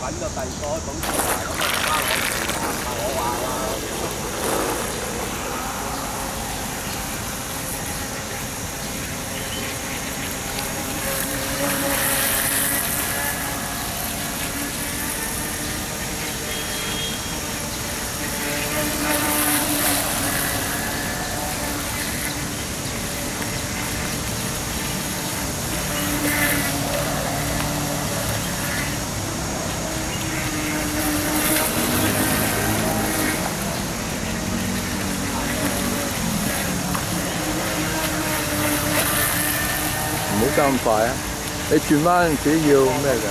滾咗第二個總咁快啊！你轉彎自己要咩嘅？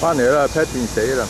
翻嚟啦，Pat 變死啦！